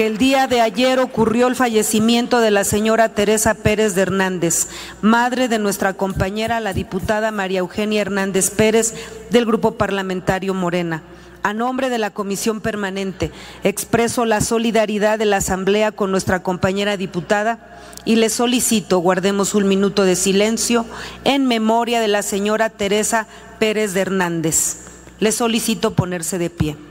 que el día de ayer ocurrió el fallecimiento de la señora Teresa Pérez de Hernández, madre de nuestra compañera la diputada María Eugenia Hernández Pérez del Grupo Parlamentario Morena. A nombre de la Comisión Permanente, expreso la solidaridad de la Asamblea con nuestra compañera diputada y le solicito guardemos un minuto de silencio en memoria de la señora Teresa Pérez de Hernández. Le solicito ponerse de pie.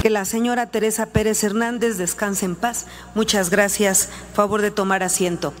Que la señora Teresa Pérez Hernández descanse en paz. Muchas gracias. Favor de tomar asiento.